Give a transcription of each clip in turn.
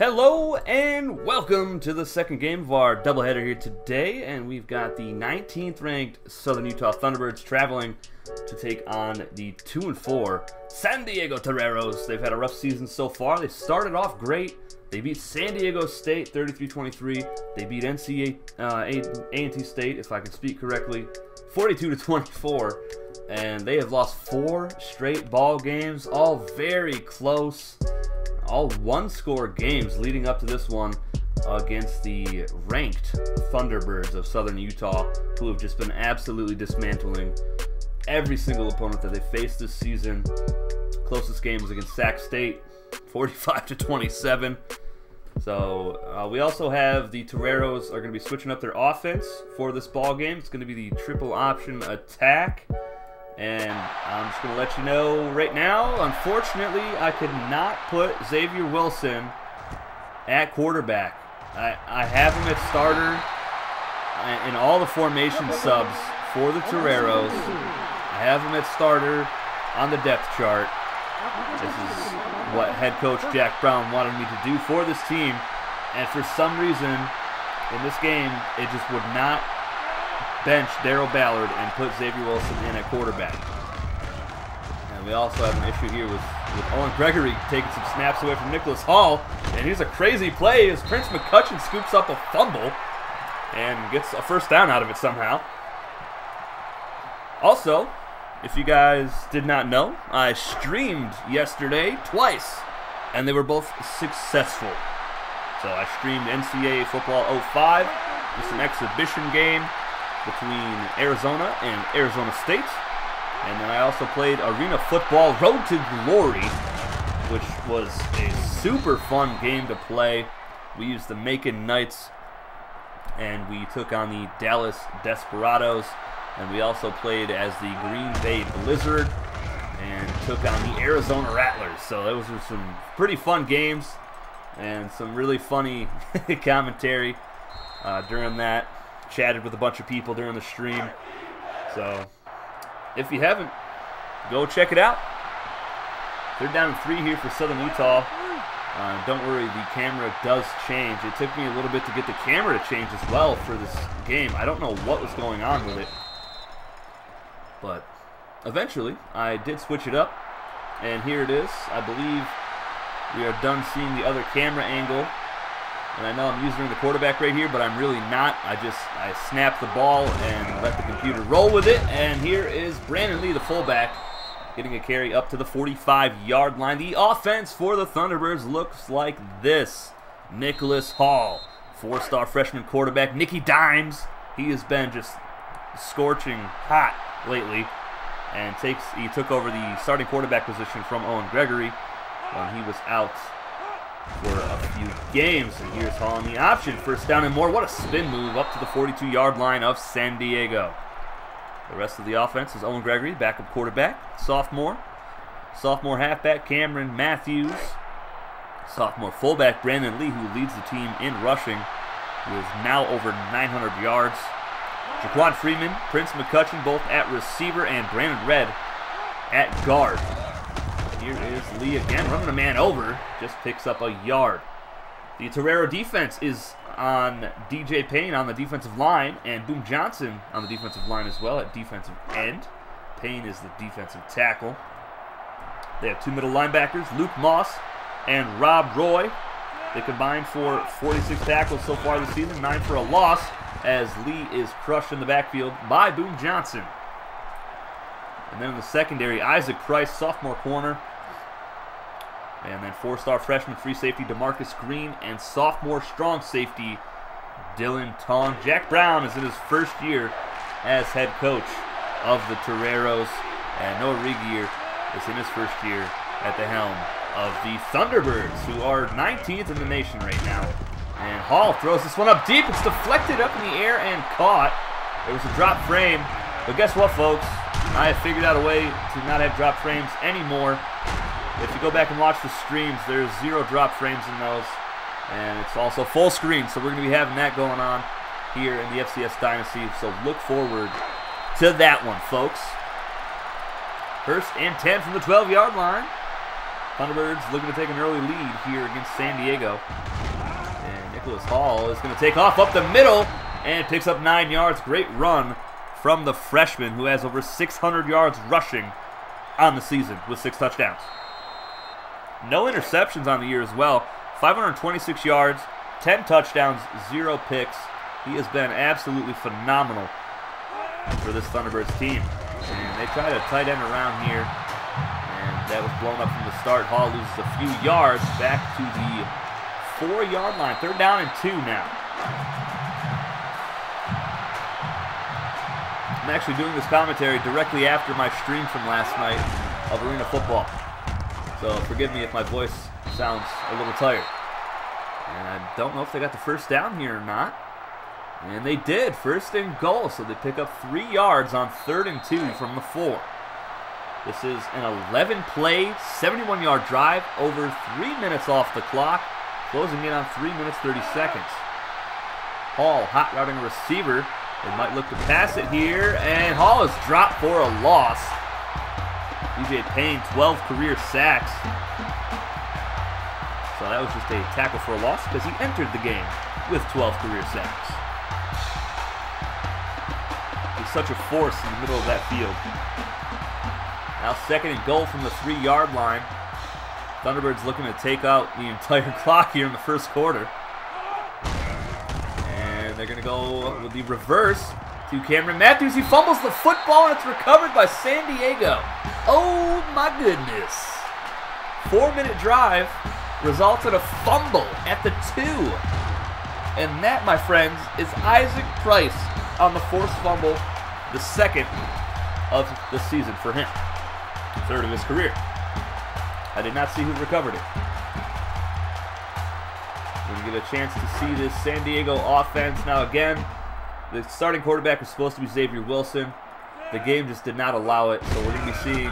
Hello and welcome to the second game of our doubleheader here today, and we've got the 19th ranked Southern Utah Thunderbirds traveling to take on the 2 and 4 San Diego Toreros. They've had a rough season so far. They started off great. They beat San Diego State 33-23. They beat NC uh, A&T State, if I can speak correctly, 42 to 24. And they have lost four straight ball games, all very close all one score games leading up to this one against the ranked Thunderbirds of Southern Utah, who have just been absolutely dismantling every single opponent that they faced this season. Closest game was against Sac State, 45 to 27. So uh, we also have the Toreros are going to be switching up their offense for this ball game. It's going to be the triple option attack. And I'm just going to let you know right now, unfortunately, I could not put Xavier Wilson at quarterback. I, I have him at starter in all the formation subs for the Toreros. I have him at starter on the depth chart. This is what head coach Jack Brown wanted me to do for this team. And for some reason, in this game, it just would not bench Daryl Ballard and put Xavier Wilson in at quarterback. And we also have an issue here with, with Owen Gregory taking some snaps away from Nicholas Hall. And here's a crazy play as Prince McCutcheon scoops up a fumble and gets a first down out of it somehow. Also, if you guys did not know, I streamed yesterday twice, and they were both successful. So I streamed NCAA Football 05, just an exhibition game between Arizona and Arizona State. And then I also played Arena Football Road to Glory, which was a super fun game to play. We used the Macon Knights, and we took on the Dallas Desperados. And we also played as the Green Bay Blizzard and took on the Arizona Rattlers. So those were some pretty fun games and some really funny commentary uh, during that chatted with a bunch of people during the stream. So, if you haven't, go check it out. They're down three here for Southern Utah. Uh, don't worry, the camera does change. It took me a little bit to get the camera to change as well for this game. I don't know what was going on with it. But eventually, I did switch it up. And here it is. I believe we are done seeing the other camera angle. And I know I'm using the quarterback right here, but I'm really not. I just, I snap the ball and let the computer roll with it. And here is Brandon Lee, the fullback, getting a carry up to the 45-yard line. The offense for the Thunderbirds looks like this. Nicholas Hall, four-star freshman quarterback. Nicky Dimes, he has been just scorching hot lately. And takes he took over the starting quarterback position from Owen Gregory when he was out for a few games. And here's Hall on the option. First down and more. What a spin move up to the 42-yard line of San Diego. The rest of the offense is Owen Gregory, backup quarterback, sophomore. Sophomore halfback Cameron Matthews. Sophomore fullback Brandon Lee, who leads the team in rushing, is now over 900 yards. Jaquan Freeman, Prince McCutcheon, both at receiver, and Brandon Red at guard. Here is Lee again, running a man over. Just picks up a yard. The Torero defense is on DJ Payne on the defensive line, and Boom Johnson on the defensive line as well at defensive end. Payne is the defensive tackle. They have two middle linebackers, Luke Moss and Rob Roy. They combined for 46 tackles so far this season, nine for a loss, as Lee is crushed in the backfield by Boom Johnson. And then in the secondary, Isaac Price, sophomore corner, and then four-star freshman free safety DeMarcus Green and sophomore strong safety Dylan Tong. Jack Brown is in his first year as head coach of the Toreros. And Noah Regier is in his first year at the helm of the Thunderbirds, who are 19th in the nation right now. And Hall throws this one up deep. It's deflected up in the air and caught. It was a drop frame. But guess what, folks? I have figured out a way to not have drop frames anymore. If you go back and watch the streams, there's zero drop frames in those. And it's also full screen, so we're going to be having that going on here in the FCS Dynasty. So look forward to that one, folks. First and 10 from the 12-yard line. Thunderbirds looking to take an early lead here against San Diego. And Nicholas Hall is going to take off up the middle and picks up nine yards. Great run from the freshman who has over 600 yards rushing on the season with six touchdowns. No interceptions on the year as well. 526 yards, 10 touchdowns, zero picks. He has been absolutely phenomenal for this Thunderbirds team. And they tried a tight end around here, and that was blown up from the start. Hall loses a few yards back to the four-yard line. Third down and two now. I'm actually doing this commentary directly after my stream from last night of Arena Football. So forgive me if my voice sounds a little tired. And I don't know if they got the first down here or not. And they did. First and goal. So they pick up three yards on third and two from the four. This is an 11 play, 71 yard drive, over three minutes off the clock, closing in on three minutes 30 seconds. Hall hot routing a receiver. They might look to pass it here, and Hall is dropped for a loss. DJ Payne, 12 career sacks. So that was just a tackle for a loss because he entered the game with 12 career sacks. He's such a force in the middle of that field. Now second and goal from the three-yard line. Thunderbirds looking to take out the entire clock here in the first quarter. And they're going to go with the reverse to Cameron Matthews. He fumbles the football and it's recovered by San Diego. Oh my goodness. Four-minute drive results in a fumble at the two. And that, my friends, is Isaac Price on the forced fumble, the second of the season for him. Third of his career. I did not see who recovered it. To get a chance to see this San Diego offense. Now, again, the starting quarterback was supposed to be Xavier Wilson. The game just did not allow it, so we're going to be seeing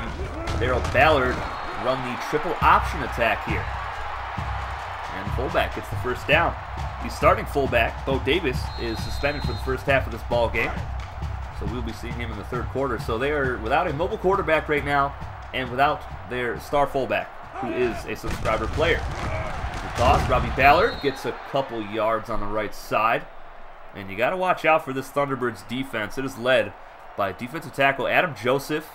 Daryl Ballard run the triple option attack here. And fullback gets the first down. The starting fullback, Bo Davis, is suspended for the first half of this ball game. So we'll be seeing him in the third quarter. So they are without a mobile quarterback right now and without their star fullback, who is a subscriber player. The toss, Robbie Ballard gets a couple yards on the right side. And you got to watch out for this Thunderbirds defense. It is led by defensive tackle Adam Joseph,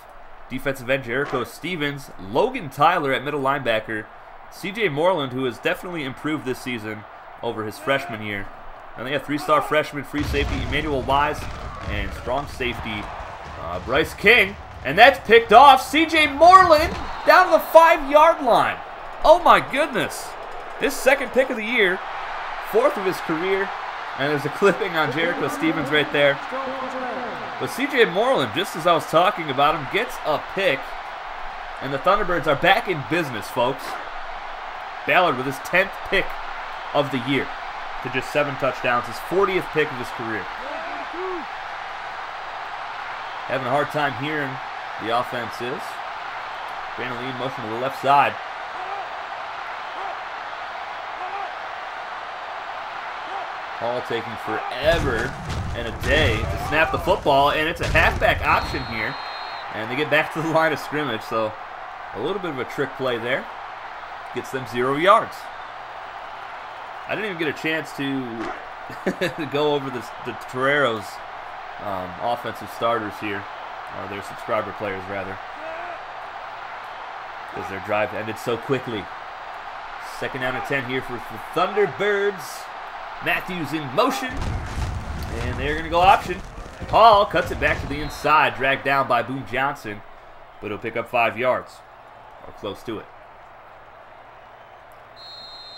defensive end Jericho Stevens, Logan Tyler at middle linebacker, CJ Moreland, who has definitely improved this season over his freshman year. And they have three-star freshman free safety Emmanuel Wise and strong safety uh, Bryce King. And that's picked off. CJ Moreland down to the five-yard line. Oh my goodness. This second pick of the year, fourth of his career. And there's a clipping on Jericho Stevens right there. But CJ Moreland, just as I was talking about him, gets a pick. And the Thunderbirds are back in business, folks. Ballard with his 10th pick of the year to just seven touchdowns, his 40th pick of his career. Having a hard time hearing the offense is. Brandon motion to the left side. Hall taking forever and a day to snap the football, and it's a halfback option here. And they get back to the line of scrimmage, so a little bit of a trick play there. Gets them zero yards. I didn't even get a chance to go over this, the Toreros um, offensive starters here, or their subscriber players rather, because their drive ended so quickly. Second down and 10 here for the Thunderbirds. Matthews in motion, and they're going to go option. Hall cuts it back to the inside, dragged down by Boom Johnson, but he'll pick up five yards, or close to it.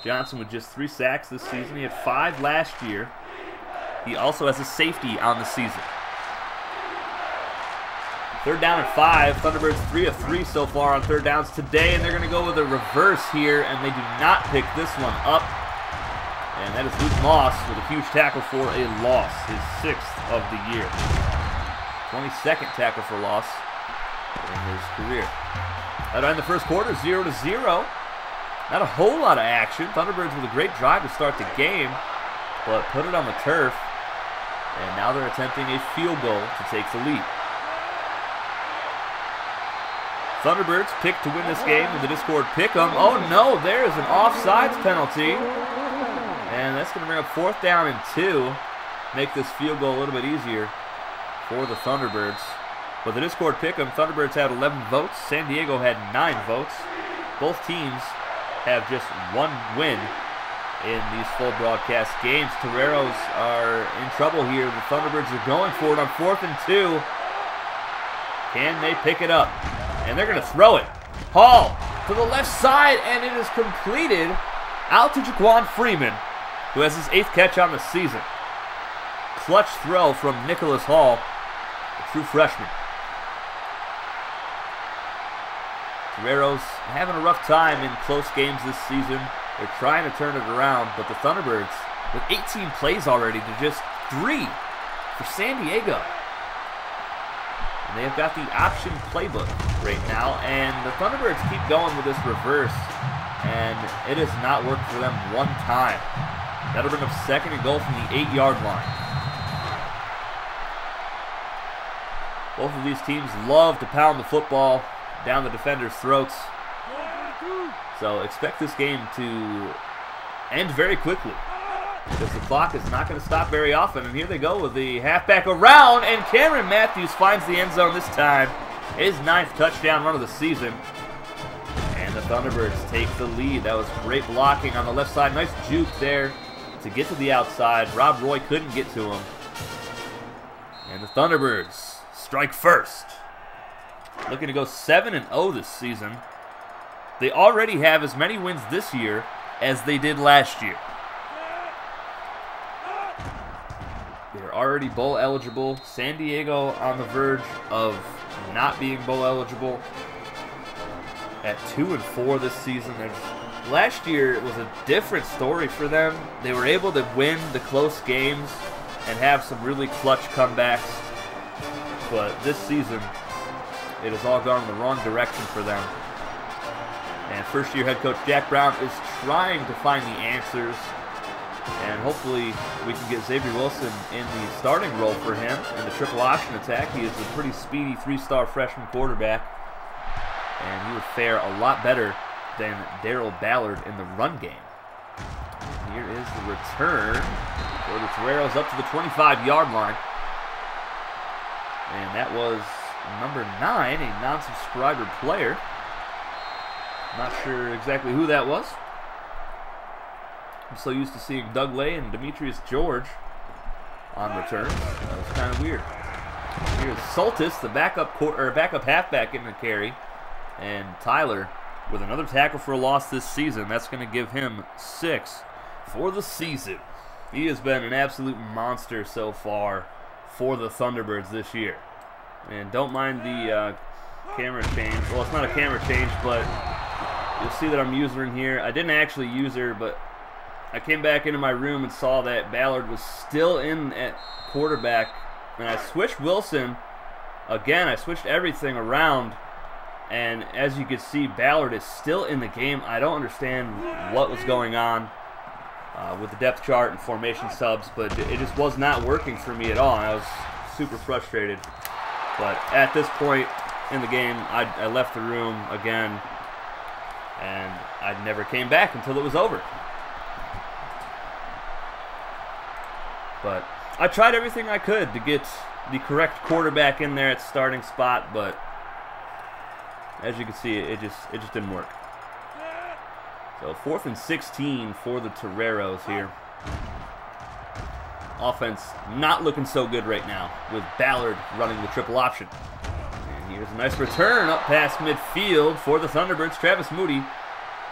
Johnson with just three sacks this season. He had five last year. He also has a safety on the season. Third down and five. Thunderbirds three of three so far on third downs today, and they're going to go with a reverse here, and they do not pick this one up. And that is Luke Moss with a huge tackle for a loss, his sixth of the year. 22nd tackle for loss in his career. That'll end the first quarter, 0 to 0. Not a whole lot of action. Thunderbirds with a great drive to start the game, but put it on the turf. And now they're attempting a field goal to take the lead. Thunderbirds pick to win this game in the Discord pick 'em. Oh no, there is an offsides penalty. That's going to bring up fourth down and two. Make this field goal a little bit easier for the Thunderbirds. But the Discord pick them. Thunderbirds had 11 votes. San Diego had 9 votes. Both teams have just one win in these full broadcast games. Toreros are in trouble here. The Thunderbirds are going for it on fourth and two. Can they pick it up? And they're going to throw it. Hall to the left side, and it is completed out to Jaquan Freeman, who has his eighth catch on the season. Clutch throw from Nicholas Hall, a true freshman. Toreros having a rough time in close games this season. They're trying to turn it around, but the Thunderbirds, with 18 plays already to just three for San Diego. And they've got the option playbook right now, and the Thunderbirds keep going with this reverse, and it has not worked for them one time. That'll bring up second and goal from the eight-yard line. Both of these teams love to pound the football down the defenders' throats. So expect this game to end very quickly because the clock is not going to stop very often. And here they go with the halfback around, and Cameron Matthews finds the end zone this time. His ninth touchdown run of the season. And the Thunderbirds take the lead. That was great blocking on the left side. Nice juke there to get to the outside. Rob Roy couldn't get to him. And the Thunderbirds strike first. Looking to go 7 and 0 this season. They already have as many wins this year as they did last year. They're already bowl eligible. San Diego on the verge of not being bowl eligible at 2 and 4 this season. There's, last year it was a different story for them. They were able to win the close games and have some really clutch comebacks. But this season, it has all gone in the wrong direction for them. And first year head coach Jack Brown is trying to find the answers. And hopefully we can get Xavier Wilson in the starting role for him in the triple option attack. He is a pretty speedy three-star freshman quarterback. And he would fare a lot better than Daryl Ballard in the run game. Here is the return for the Toreros up to the 25-yard line. And that was number nine, a non-subscriber player. Not sure exactly who that was. I'm so used to seeing Doug Lay and Demetrius George on return. That was kind of weird. Here's Soltis, the backup or backup halfback in the carry, and Tyler with another tackle for a loss this season. That's going to give him six for the season. He has been an absolute monster so far for the Thunderbirds this year. And don't mind the uh, camera change. Well, it's not a camera change, but you'll see that I'm using her here. I didn't actually use her, but I came back into my room and saw that Ballard was still in at quarterback. And I switched Wilson. Again, I switched everything around. And as you can see, Ballard is still in the game. I don't understand what was going on uh, with the depth chart and formation subs, but it just was not working for me at all. I was super frustrated. But at this point in the game, I, I left the room again, and I never came back until it was over. But I tried everything I could to get the correct quarterback in there at starting spot, but as you can see, it just it just didn't work. So fourth and 16 for the Toreros here. Offense not looking so good right now with Ballard running the triple option. And here's a nice return up past midfield for the Thunderbirds. Travis Moody,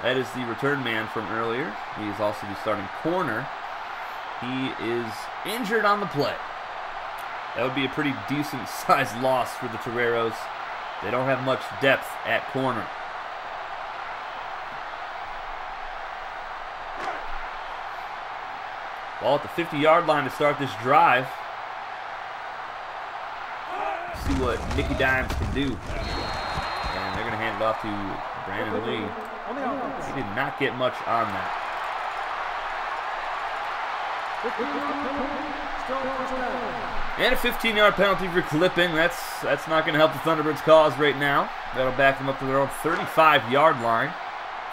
that is the return man from earlier. He is also the starting corner. He is injured on the play. That would be a pretty decent sized loss for the Toreros. They don't have much depth at corner. Ball at the 50 yard line to start this drive. See what Nicky Dimes can do. And they're going to hand it off to Brandon Lee. He did not get much on that. And a 15-yard penalty for clipping. That's that's not going to help the Thunderbirds' cause right now. That'll back them up to their own 35-yard line.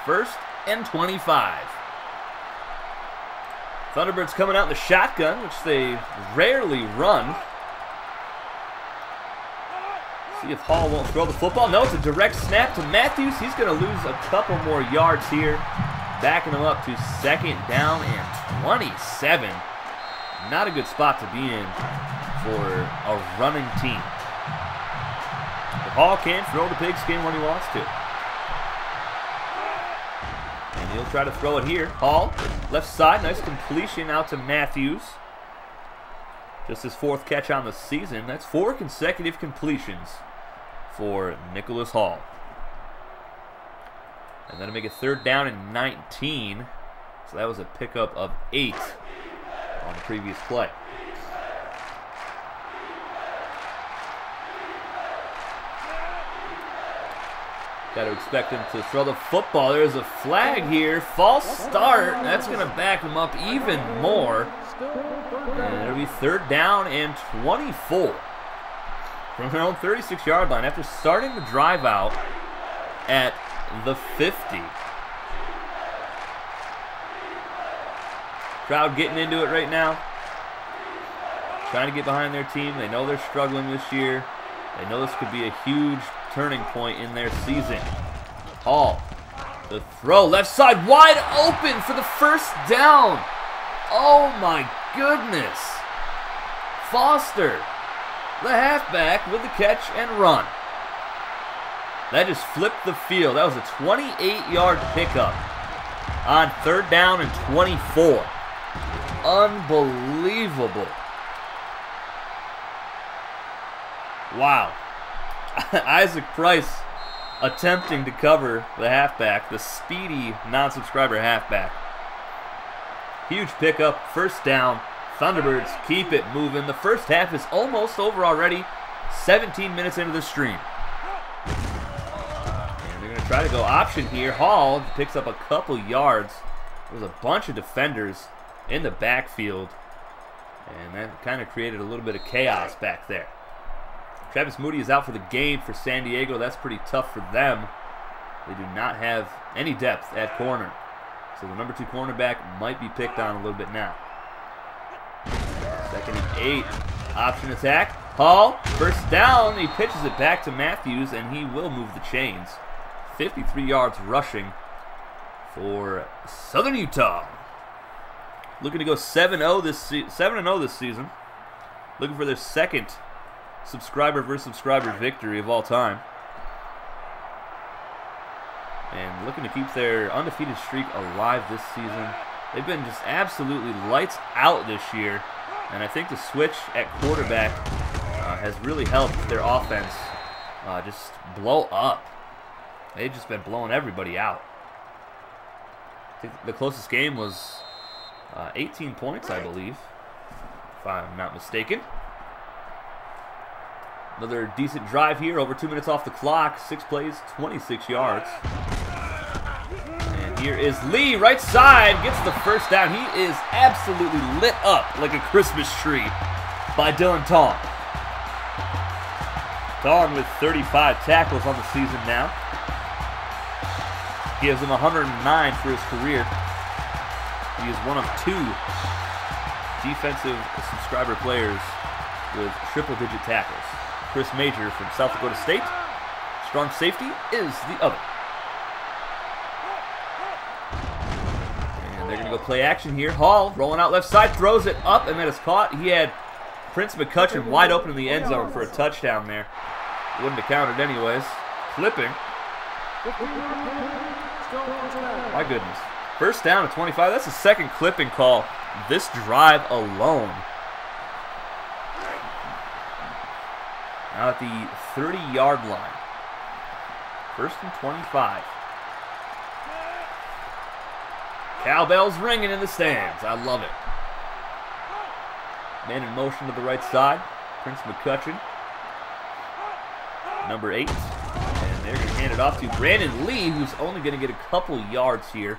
First and 25. Thunderbirds coming out in the shotgun, which they rarely run. See if Hall won't throw the football. No, it's a direct snap to Matthews. He's going to lose a couple more yards here. Backing him up to second down and 27. Not a good spot to be in for a running team. But Hall can throw the pigskin when he wants to. And he'll try to throw it here. Hall, left side, nice completion out to Matthews. Just his fourth catch on the season. That's four consecutive completions for Nicholas Hall. And then to make it third down and 19. So that was a pickup of eight on the previous play. Got to expect him to throw the football. There's a flag here. False start. That's going to back him up even more. And it'll be third down and 24 from their own 36 yard line after starting the drive out at the 50. Crowd getting into it right now. Trying to get behind their team. They know they're struggling this year. They know this could be a huge turning point in their season. Hall, the throw, left side wide open for the first down. Oh my goodness. Foster, the halfback with the catch and run. That just flipped the field. That was a 28-yard pickup on third down and 24. Unbelievable. Wow. Isaac Price attempting to cover the halfback, the speedy non-subscriber halfback. Huge pickup, first down. Thunderbirds keep it moving. The first half is almost over already. 17 minutes into the stream. And they're going to try to go option here. Hall picks up a couple yards. There's a bunch of defenders in the backfield. And that kind of created a little bit of chaos back there. Travis Moody is out for the game for San Diego. That's pretty tough for them. They do not have any depth at corner. So the number two cornerback might be picked on a little bit now. Second and eight. Option attack. Hall, first down. He pitches it back to Matthews, and he will move the chains. 53 yards rushing for Southern Utah. Looking to go 7-0 this 7-0 this season. Looking for their second subscriber versus subscriber victory of all time. And looking to keep their undefeated streak alive this season. They've been just absolutely lights out this year. And I think the switch at quarterback uh, has really helped their offense uh, just blow up. They've just been blowing everybody out. I think the closest game was uh, 18 points, I believe, if I'm not mistaken. Another decent drive here, over two minutes off the clock. Six plays, 26 yards. And here is Lee, right side, gets the first down. He is absolutely lit up like a Christmas tree by Dylan Tong. Tong with 35 tackles on the season now. Gives him 109 for his career. He is one of two defensive subscriber players with triple-digit tackles. Chris Major from South Dakota State. Strong safety is the other. And they're going to go play action here. Hall rolling out left side, throws it up, and then it's caught. He had Prince McCutcheon wide open in the end zone for a touchdown there. Wouldn't have counted anyways. Flipping. My goodness. First down at 25. That's the second clipping call this drive alone. Now at the 30 yard line. First and 25. Cowbells ringing in the stands. I love it. Man in motion to the right side. Prince McCutcheon. Number eight. And they're going to hand it off to Brandon Lee, who's only going to get a couple yards here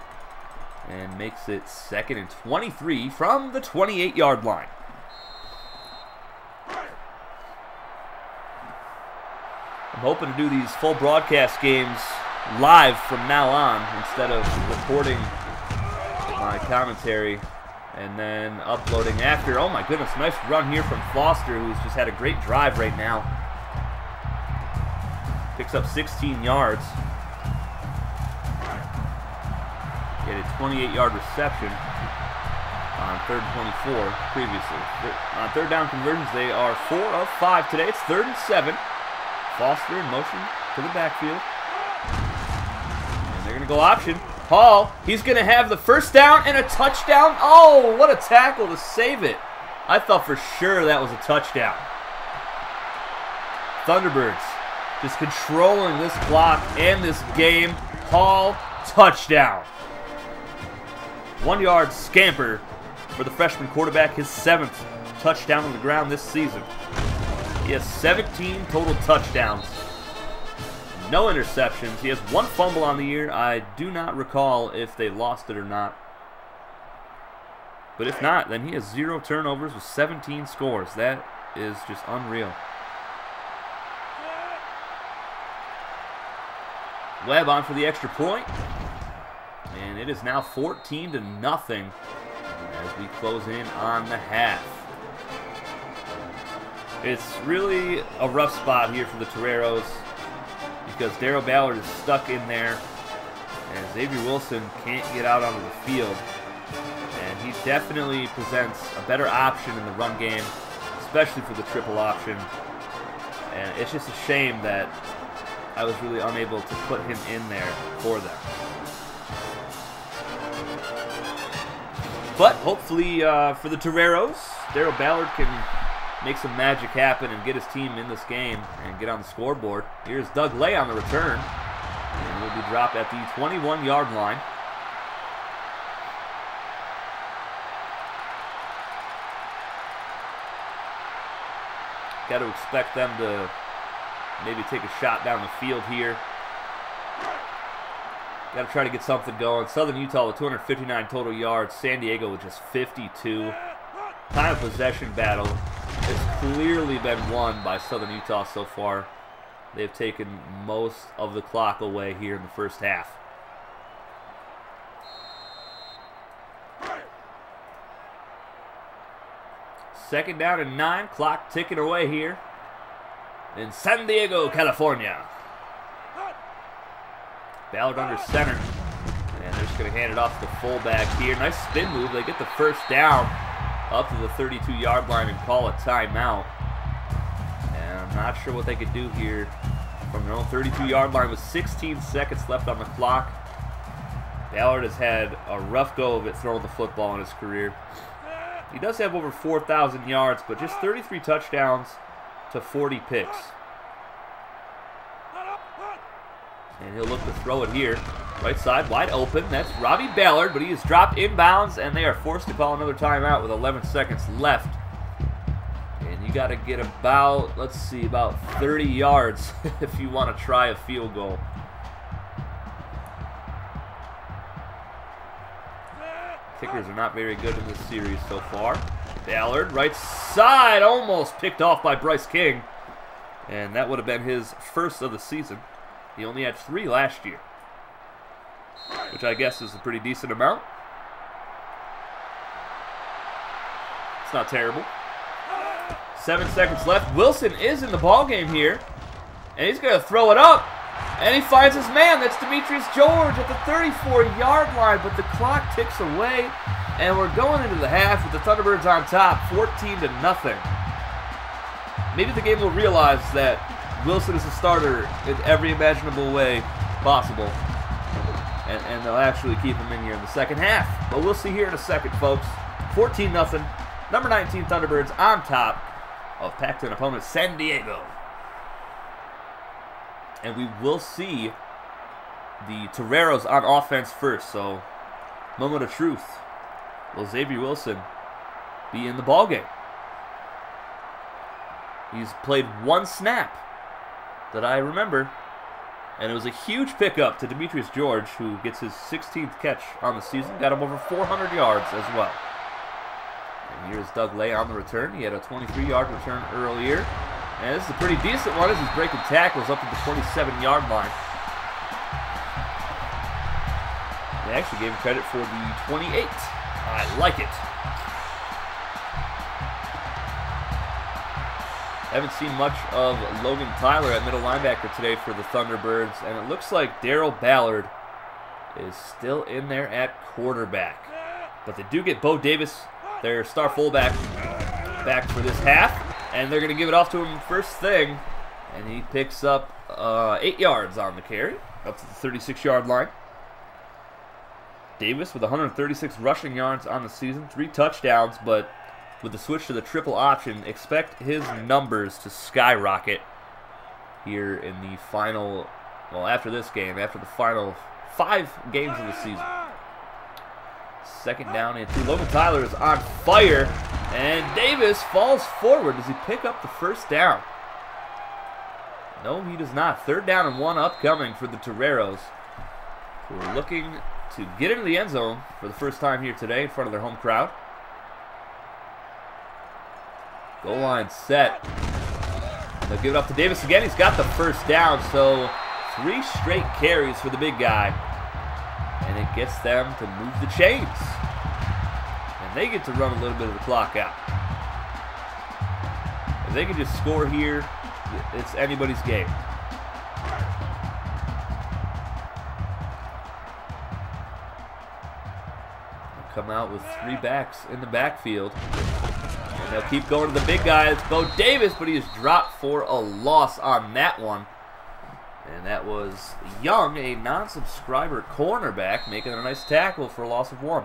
and makes it second and 23 from the 28-yard line. I'm hoping to do these full broadcast games live from now on instead of recording my commentary and then uploading after. Oh my goodness, nice run here from Foster who's just had a great drive right now. Picks up 16 yards. 28-yard reception on third and 24 previously. On third down conversions, they are four of five today. It's third and seven. Foster in motion to the backfield. And they're going to go option. Hall, he's going to have the first down and a touchdown. Oh, what a tackle to save it. I thought for sure that was a touchdown. Thunderbirds just controlling this clock and this game. Hall, touchdown. One yard scamper for the freshman quarterback, his seventh touchdown on the ground this season. He has 17 total touchdowns, no interceptions. He has one fumble on the year. I do not recall if they lost it or not. But if not, then he has zero turnovers with 17 scores. That is just unreal. Webb on for the extra point. And it is now 14 to nothing as we close in on the half. It's really a rough spot here for the Toreros because Daryl Ballard is stuck in there and Xavier Wilson can't get out onto the field. And he definitely presents a better option in the run game, especially for the triple option. And it's just a shame that I was really unable to put him in there for them. But hopefully uh, for the Toreros, Daryl Ballard can make some magic happen and get his team in this game and get on the scoreboard. Here's Doug Lay on the return. And will be dropped at the 21-yard line. Got to expect them to maybe take a shot down the field here. Got to try to get something going. Southern Utah with 259 total yards. San Diego with just 52. Time of possession battle has clearly been won by Southern Utah so far. They've taken most of the clock away here in the first half. Second down and nine. Clock ticking away here in San Diego, California. Ballard under center. And they're just going to hand it off to the fullback here. Nice spin move. They get the first down up to the 32-yard line and call a timeout. And I'm not sure what they could do here from their own 32-yard line with 16 seconds left on the clock. Ballard has had a rough go of it throwing the football in his career. He does have over 4,000 yards, but just 33 touchdowns to 40 picks. And he'll look to throw it here. Right side, wide open. That's Robbie Ballard, but he is dropped inbounds, and they are forced to call another timeout with 11 seconds left. And you got to get about, let's see, about 30 yards if you want to try a field goal. Kickers are not very good in this series so far. Ballard, right side, almost picked off by Bryce King. And that would have been his first of the season. He only had three last year which I guess is a pretty decent amount. It's not terrible. Seven seconds left. Wilson is in the ball game here, and he's going to throw it up. And he finds his man. That's Demetrius George at the 34-yard line, but the clock ticks away, and we're going into the half with the Thunderbirds on top, 14 to nothing. Maybe the game will realize that Wilson is a starter in every imaginable way possible and, and they'll actually keep him in here in the second half. But we'll see here in a second, folks. 14 nothing. Number 19 Thunderbirds on top of Pac-10 opponent San Diego. And we will see the Toreros on offense first. So, moment of truth. Will Xavier Wilson be in the ball game? He's played one snap that I remember and it was a huge pickup to Demetrius George, who gets his 16th catch on the season. Got him over 400 yards as well. And here's Doug Lay on the return. He had a 23-yard return earlier. And this is a pretty decent one as he's breaking tackles up to the 27-yard line. They actually gave him credit for the 28. I like it. Haven't seen much of Logan Tyler at middle linebacker today for the Thunderbirds, and it looks like Daryl Ballard is still in there at quarterback. But they do get Bo Davis, their star fullback, back for this half, and they're going to give it off to him first thing, and he picks up uh, eight yards on the carry, up to the 36-yard line. Davis with 136 rushing yards on the season, three touchdowns, but with the switch to the triple option, expect his numbers to skyrocket here in the final, well, after this game, after the final five games of the season. Second down and two. Logan Tyler is on fire, and Davis falls forward. Does he pick up the first down? No, he does not. Third down and one upcoming for the Toreros, who are looking to get into the end zone for the first time here today in front of their home crowd. Goal line set. They'll give it up to Davis again. He's got the first down, so three straight carries for the big guy. And it gets them to move the chains. And they get to run a little bit of the clock out. If they can just score here, it's anybody's game. come out with three backs in the backfield. They'll keep going to the big guy. It's Bo Davis, but he is dropped for a loss on that one. And that was Young, a non-subscriber cornerback, making a nice tackle for a loss of one.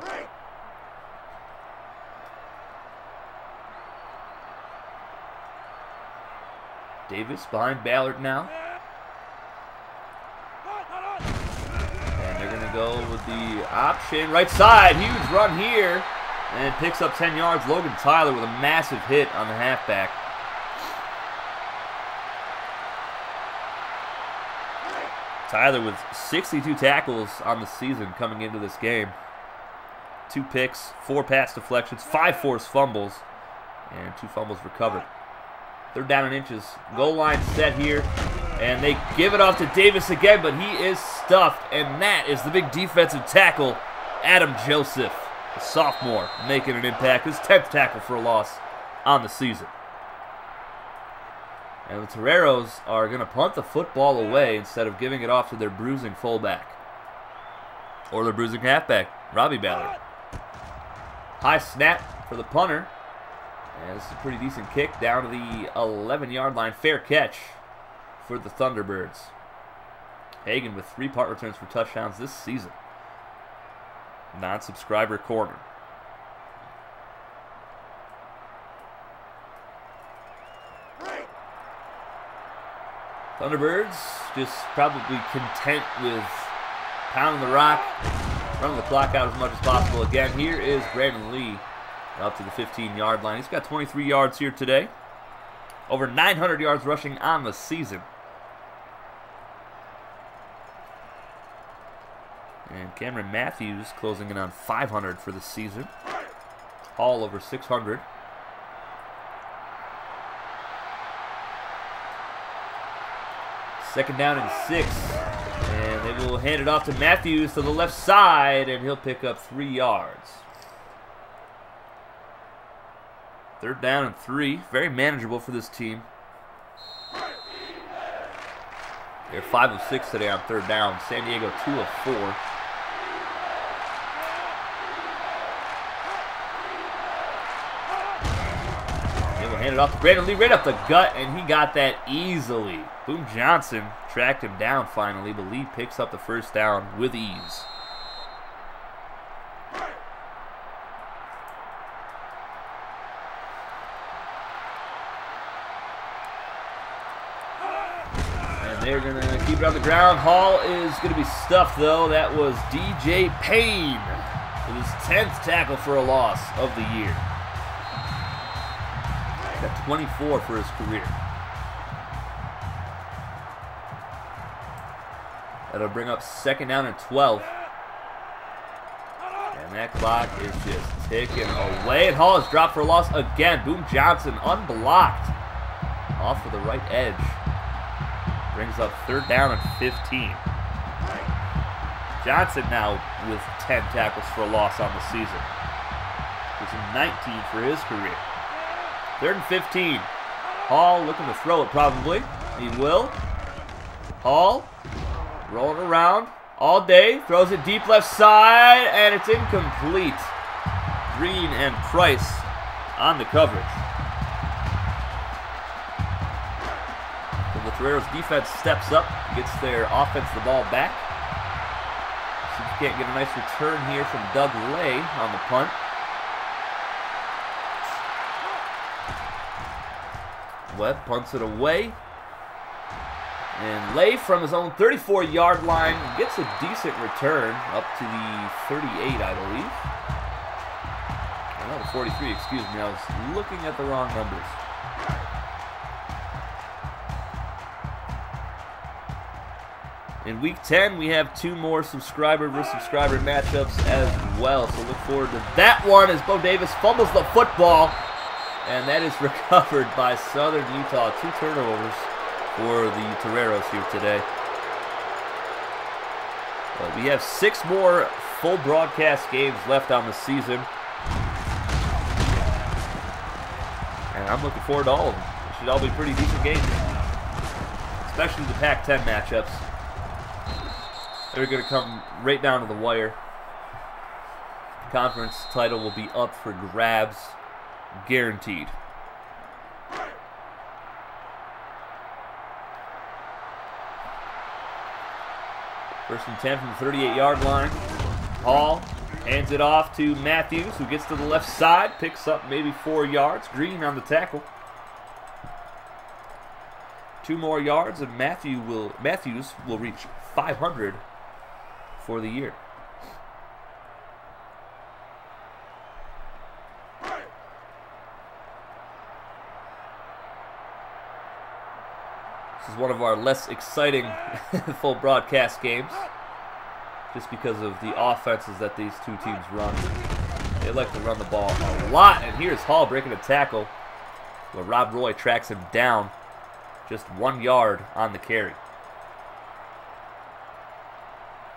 Davis behind Ballard now. And they're going to go with the option. Right side, huge run here. And picks up 10 yards. Logan Tyler with a massive hit on the halfback. Tyler with 62 tackles on the season coming into this game. Two picks, four pass deflections, five forced fumbles, and two fumbles recovered. Third down and inches. Goal line set here. And they give it off to Davis again, but he is stuffed. And that is the big defensive tackle, Adam Joseph, sophomore, making an impact. His 10th tackle for a loss on the season. And the Toreros are going to punt the football away instead of giving it off to their bruising fullback. Or their bruising halfback, Robbie Ballard. High snap for the punter. And it's a pretty decent kick down to the 11-yard line. Fair catch for the Thunderbirds. Hagan with three punt returns for touchdowns this season. Non-subscriber corner. Thunderbirds just probably content with pounding the rock, running the clock out as much as possible. Again, here is Brandon Lee up to the 15-yard line. He's got 23 yards here today. Over 900 yards rushing on the season. And Cameron Matthews closing in on 500 for the season. Hall over 600. Second down and six. And they will hand it off to Matthews to the left side, and he'll pick up three yards. Third down and three. Very manageable for this team. They're 5 of 6 today on third down. San Diego 2 of 4. It off to Brandon Lee right up the gut, and he got that easily. Boom Johnson tracked him down finally, but Lee picks up the first down with ease. And they're going to keep it on the ground. Hall is going to be stuffed, though. That was DJ Payne with his 10th tackle for a loss of the year. Got 24 for his career. That'll bring up second down and 12. And that clock is just ticking away. And Hall is dropped for a loss again. Boom Johnson unblocked. off of the right edge. Brings up third down and 15. Johnson now with 10 tackles for a loss on the season. He's in 19 for his career. Third and 15. Hall looking to throw it probably. He will. Hall rolling around all day. Throws it deep left side, and it's incomplete. Green and Price on the coverage. The Toreros defense steps up, gets their offense the ball back. See if you can't get a nice return here from Doug Lay on the punt. Webb punts it away. And Lay from his own 34 yard line gets a decent return up to the 38, I believe. No, the 43, excuse me. I was looking at the wrong numbers. In week 10, we have two more subscriber versus subscriber matchups as well. So look forward to that one as Bo Davis fumbles the football. And that is recovered by Southern Utah. Two turnovers for the Toreros here today. But we have six more full broadcast games left on the season. And I'm looking forward to all of them. They should all be pretty decent games. Especially the Pac-10 matchups. They're going to come right down to the wire. Conference title will be up for grabs, guaranteed. First and 10 from the 38 yard line. Hall hands it off to Matthews, who gets to the left side, picks up maybe four yards. Green on the tackle. Two more yards, and Matthew will Matthews will reach 500 for the year. One of our less exciting full broadcast games. Just because of the offenses that these two teams run. They like to run the ball a lot. And here's Hall breaking a tackle. Where Rob Roy tracks him down. Just one yard on the carry.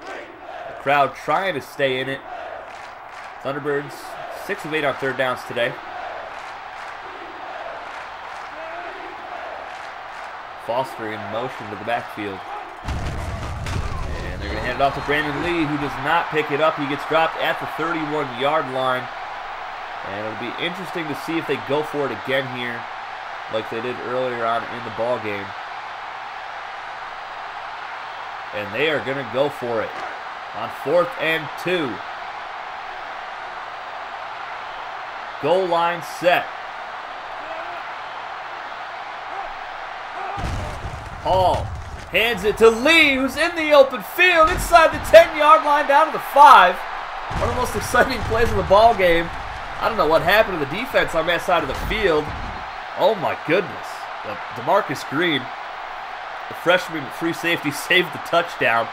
The crowd trying to stay in it. Thunderbirds, 6 of 8 on third downs today. Foster in motion to the backfield. And they're going to hand it off to Brandon Lee, who does not pick it up. He gets dropped at the 31-yard line. And it'll be interesting to see if they go for it again here, like they did earlier on in the ball game. And they are going to go for it on fourth and two. Goal line set. Hall hands it to Lee, who's in the open field inside the 10-yard line down to the 5. One of the most exciting plays of the ball game. I don't know what happened to the defense on that side of the field. Oh my goodness. The DeMarcus Green, the freshman free safety, saved the touchdown.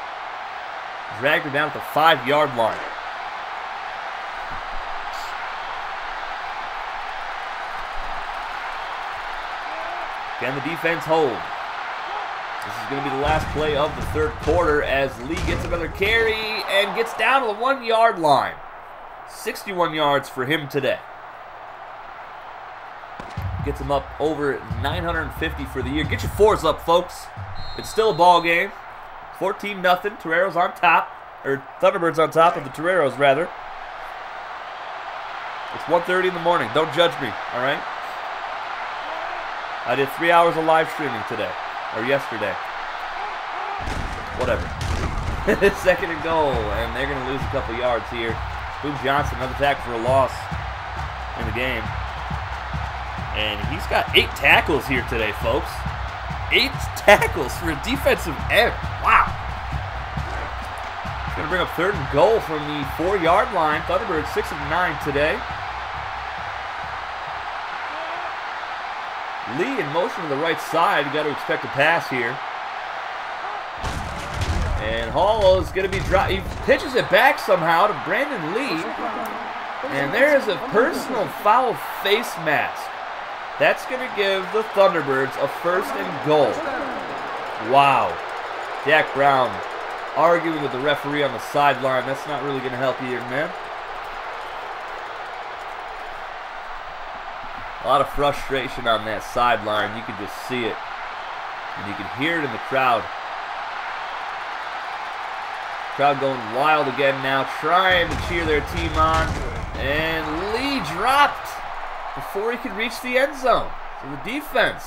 Dragged him down at the 5-yard line. Can the defense hold? This is going to be the last play of the third quarter as Lee gets another carry and gets down to the one yard line. 61 yards for him today. Gets him up over 950 for the year. Get your fours up, folks. It's still a ball game. 14 nothing. Toreros on top. Or Thunderbirds on top of the Toreros, rather. It's 1.30 in the morning. Don't judge me, all right? I did three hours of live streaming today. Or yesterday. Whatever. Second and goal. And they're going to lose a couple yards here. Boom Johnson, another tackle for a loss in the game. And he's got eight tackles here today, folks. Eight tackles for a defensive end. Wow. Going to bring up third and goal from the four-yard line. Thunderbird 6 of 9 today. Lee in motion to the right side. Got to expect a pass here. And Hall is going to be dropped. He pitches it back somehow to Brandon Lee. And there is a personal foul face mask That's going to give the Thunderbirds a first and goal. Wow. Jack Brown arguing with the referee on the sideline. That's not really going to help you, man. A lot of frustration on that sideline. You can just see it. And you can hear it in the crowd. Crowd going wild again now, trying to cheer their team on. And Lee dropped before he could reach the end zone. So the defense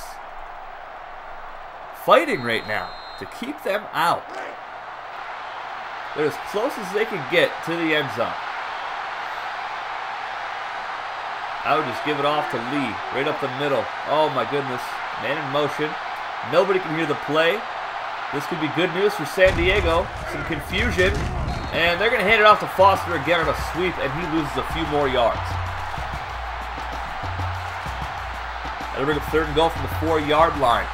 fighting right now to keep them out. They're as close as they can get to the end zone. I would just give it off to Lee, right up the middle. Oh my goodness. Man in motion. Nobody can hear the play. This could be good news for San Diego. Some confusion. And they're going to hand it off to Foster again on a sweep, and he loses a few more yards. That'll bring up third and goal from the four-yard line.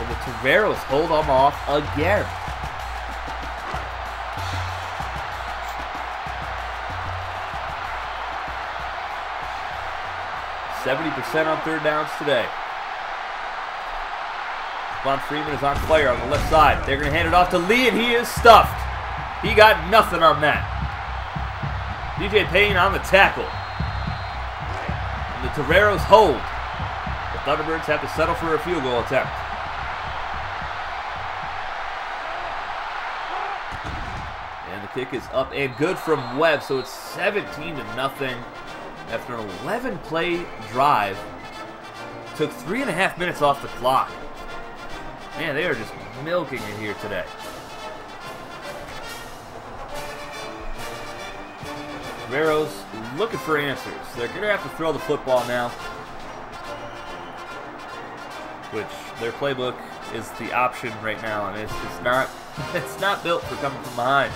And the Toreros hold them off again. Seventy percent on third downs today. Von Freeman is on fire on the left side. They're going to hand it off to Lee, and he is stuffed. He got nothing on that. DJ Payne on the tackle. And the Toreros hold. The Thunderbirds have to settle for a field goal attempt. And the kick is up and good from Webb, so it's 17 to nothing after an 11 play drive. Took three and a half minutes off the clock. Man, they are just milking it here today. Toreros looking for answers. They're going to have to throw the football now. Which their playbook is the option right now, and it's, it's not it's not built for coming from behind.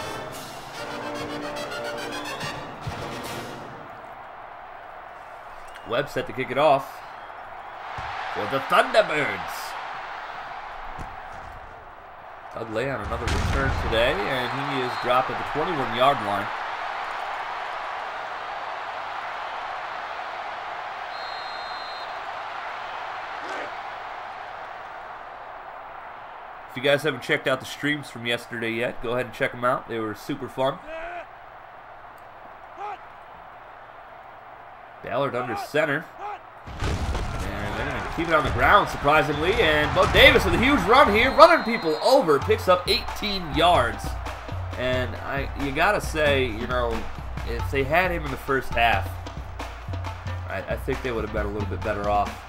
Webb set to kick it off for the Thunderbirds. Doug Lay on another return today, and he is dropped at the 21-yard line. If you guys haven't checked out the streams from yesterday yet, go ahead and check them out. They were super fun. Ballard under center. And they're going to keep it on the ground, surprisingly. And Bo Davis with a huge run here, running people over, picks up 18 yards. And I, you got to say, you know, if they had him in the first half, I, I think they would have been a little bit better off.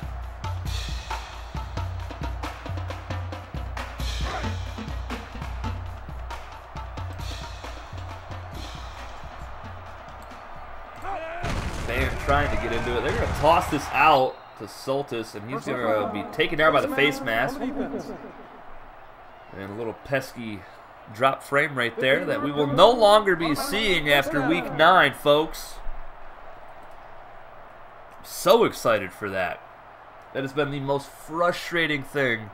Trying to get into it. They're going to toss this out to Soltis, and he's going to be taken down by the face mask. And a little pesky drop frame right there that we will no longer be seeing after week nine, folks. So excited for that. That has been the most frustrating thing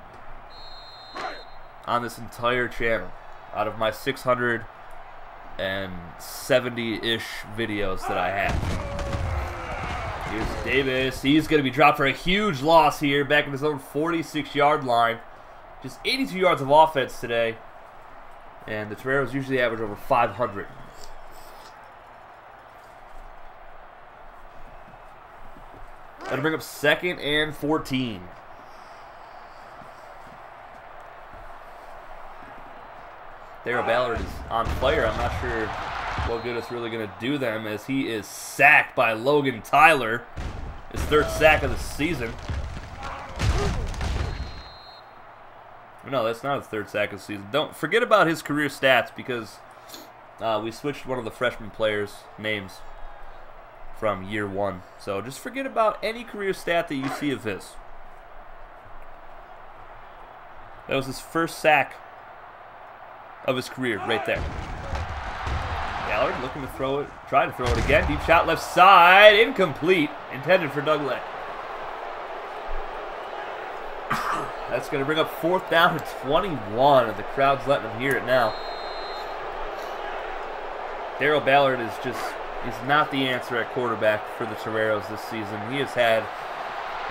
on this entire channel out of my 670-ish videos that I have. Davis. He's going to be dropped for a huge loss here, back in his own 46-yard line. Just 82 yards of offense today. And the Toreros usually average over 500. That'll bring up second and 14. Daryl Ballard is on fire. I'm not sure what good it's really going to do them as he is sacked by Logan Tyler. His third sack of the season. No, that's not his third sack of the season. Don't forget about his career stats because uh, we switched one of the freshman players' names from year one. So just forget about any career stat that you see of his. That was his first sack of his career right there. Ballard looking to throw it, try to throw it again. Deep shot left side, incomplete. Intended for Doug. That's going to bring up fourth down to 21, and the crowd's letting them hear it now. Daryl Ballard is just is not the answer at quarterback for the Toreros this season. He has had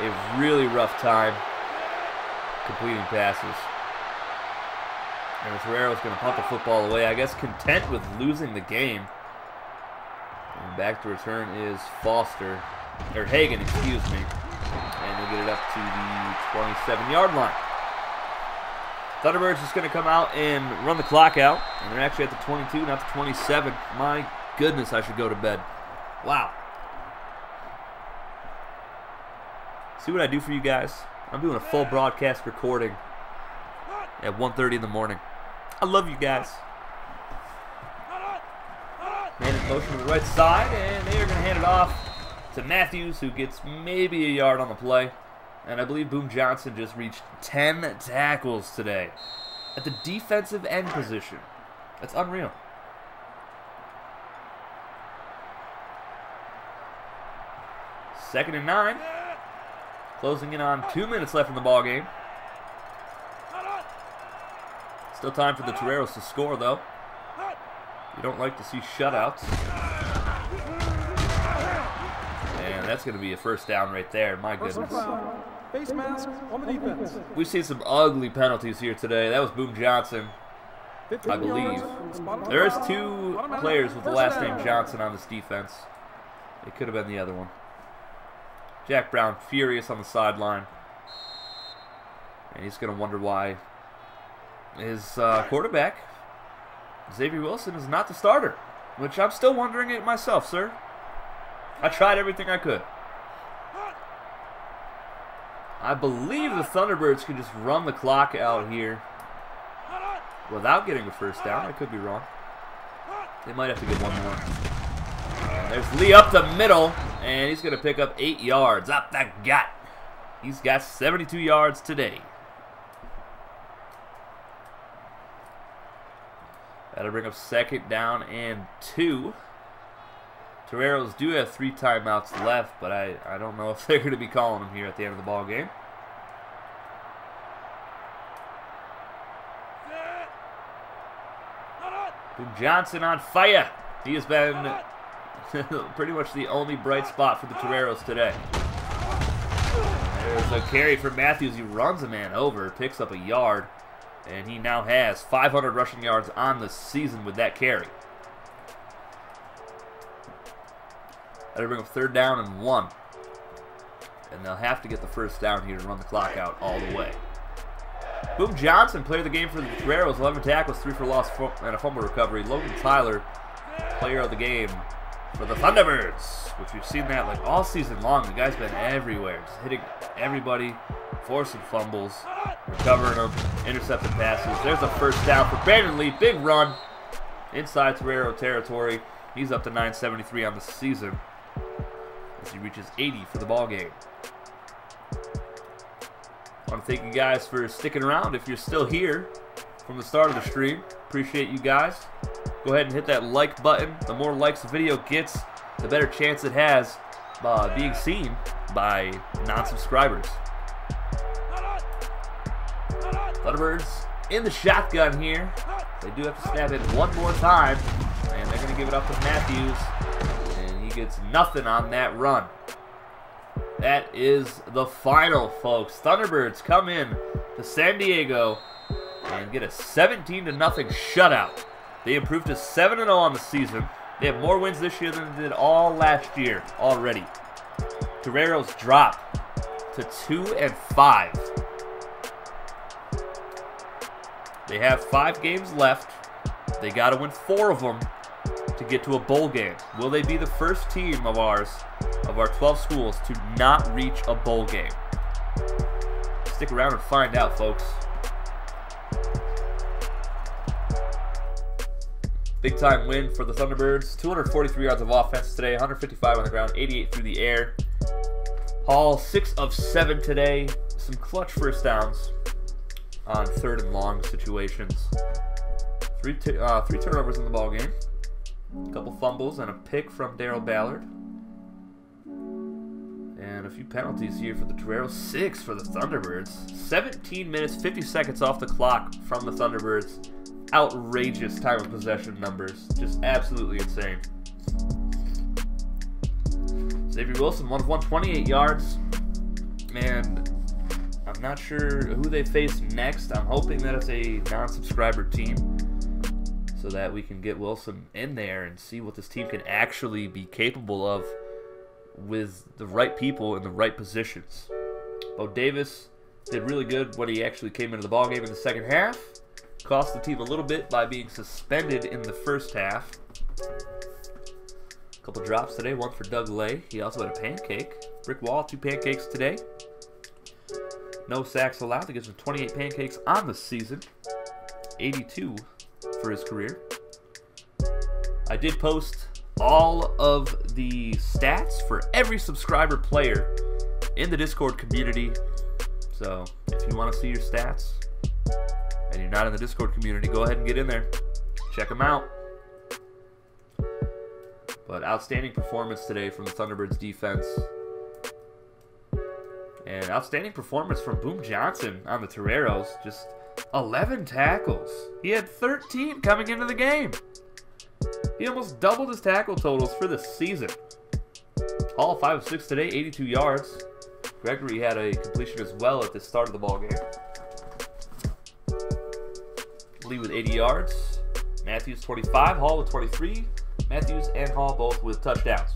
a really rough time completing passes. And the Torero's going to punt the football away, I guess content with losing the game. And back to return is Foster, or Hagan, excuse me. And they'll get it up to the 27-yard line. Thunderbirds just going to come out and run the clock out. And they're actually at the 22, not the 27. My goodness, I should go to bed. Wow. See what I do for you guys? I'm doing a full broadcast recording at 1.30 in the morning. I love you guys. Man in motion to the right side, and they are going to hand it off to Matthews, who gets maybe a yard on the play. And I believe Boom Johnson just reached 10 tackles today at the defensive end position. That's unreal. Second and nine. Closing in on two minutes left in the ball game. Still time for the Toreros to score, though. You don't like to see shutouts. And that's going to be a first down right there. My goodness. Face mask on the defense. We've seen some ugly penalties here today. That was Boom Johnson, I believe. There is two players with the last name Johnson on this defense. It could have been the other one. Jack Brown furious on the sideline. And he's going to wonder why his uh, quarterback, Xavier Wilson, is not the starter. Which I'm still wondering it myself, sir. I tried everything I could. I believe the Thunderbirds can just run the clock out here without getting a first down. I could be wrong. They might have to get one more. There's Lee up the middle, and he's going to pick up eight yards. Up that gut. He's got 72 yards today. That'll bring up second down and two. Toreros do have three timeouts left, but I, I don't know if they're going to be calling them here at the end of the ball game. Boom Johnson on fire. He has been pretty much the only bright spot for the Toreros today. There's a carry for Matthews. He runs a man over, picks up a yard, and he now has 500 rushing yards on the season with that carry. That'll bring up third down and one. And they'll have to get the first down here to run the clock out all the way. Boom Johnson, player of the game for the Toreros, 11 tackles, 3 for loss, and a fumble recovery. Logan Tyler, player of the game for the Thunderbirds, which we've seen that like all season long. The guy's been everywhere, just hitting everybody, forcing fumbles, recovering them, intercepting passes. There's a first down for Brandon Lee. Big run inside Torero territory. He's up to 973 on the season as he reaches 80 for the ball game. I want to thank you guys for sticking around. If you're still here from the start of the stream, appreciate you guys. Go ahead and hit that like button. The more likes the video gets, the better chance it has uh, being seen by non-subscribers. Thunderbirds in the shotgun here. They do have to snap it one more time, and they're going to give it up to Matthews, and he gets nothing on that run. That is the final, folks. Thunderbirds come in to San Diego and get a 17 to nothing shutout. They improved to 7 0 on the season. They have more wins this year than they did all last year already. Toreros drop to 2 and 5. They have five games left. They got to win four of them to get to a bowl game. Will they be the first team of ours, of our 12 schools, to not reach a bowl game? Stick around and find out, folks. Big time win for the Thunderbirds. 243 yards of offense today, 155 on the ground, 88 through the air. Hall, 6 of 7 today. Some clutch first downs on third and long situations. Three, uh, three turnovers in the ball game. A couple fumbles and a pick from Daryl Ballard. And a few penalties here for the Toreros. Six for the Thunderbirds. 17 minutes, 50 seconds off the clock from the Thunderbirds. Outrageous time of possession numbers. Just absolutely insane. Xavier Wilson, one of 128 yards. And I'm not sure who they face next. I'm hoping that it's a non subscriber team so that we can get Wilson in there and see what this team can actually be capable of with the right people in the right positions. Bo Davis did really good when he actually came into the ballgame in the second half. Cost the team a little bit by being suspended in the first half. A couple drops today, one for Doug Lay. He also had a pancake. Brick Wall, two pancakes today. No sacks allowed. That gives him 28 pancakes on the season. 82 for his career. I did post all of the stats for every subscriber player in the Discord community. So if you want to see your stats and you're not in the Discord community, go ahead and get in there. Check them out. But outstanding performance today from the Thunderbirds defense. And outstanding performance from Boom Johnson on the Toreros. Just 11 tackles. He had 13 coming into the game. He almost doubled his tackle totals for the season. Hall 5 of 6 today, 82 yards. Gregory had a completion as well at the start of the ball game. Lee with 80 yards. Matthews 25, Hall with 23. Matthews and Hall both with touchdowns.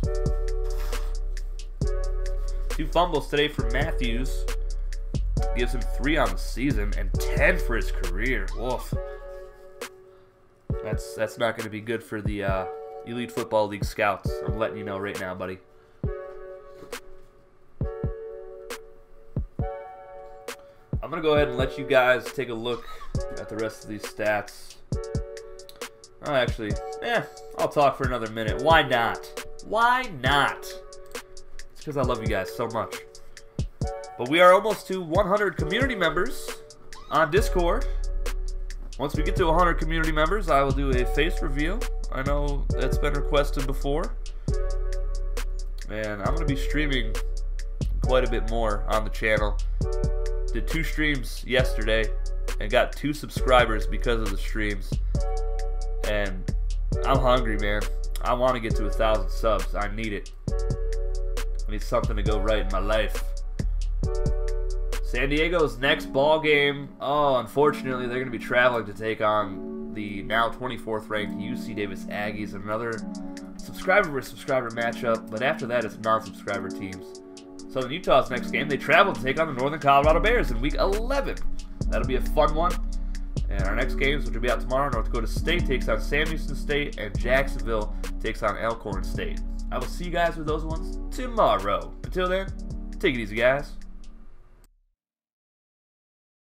Two fumbles today for Matthews. Gives him three on the season and 10 for his career. Woof. That's that's not going to be good for the uh, Elite Football League scouts. I'm letting you know right now, buddy. I'm going to go ahead and let you guys take a look at the rest of these stats. Oh, actually, eh, I'll talk for another minute. Why not? Why not? It's because I love you guys so much. But we are almost to 100 community members on Discord. Once we get to 100 community members, I will do a face reveal. I know that's been requested before. And I'm going to be streaming quite a bit more on the channel. Did two streams yesterday and got two subscribers because of the streams. And I'm hungry, man. I want to get to a thousand subs. I need it. I need something to go right in my life. San Diego's next ball game. Oh, unfortunately, they're going to be traveling to take on the now 24th ranked UC Davis Aggies. Another subscriber versus subscriber matchup, but after that, it's non-subscriber teams. Southern Utah's next game, they travel to take on the Northern Colorado Bears in Week 11. That'll be a fun one. And our next games, which will be out tomorrow, North Dakota State takes on Sam Houston State, and Jacksonville takes on Alcorn State. I will see you guys with those ones tomorrow. Until then, take it easy, guys.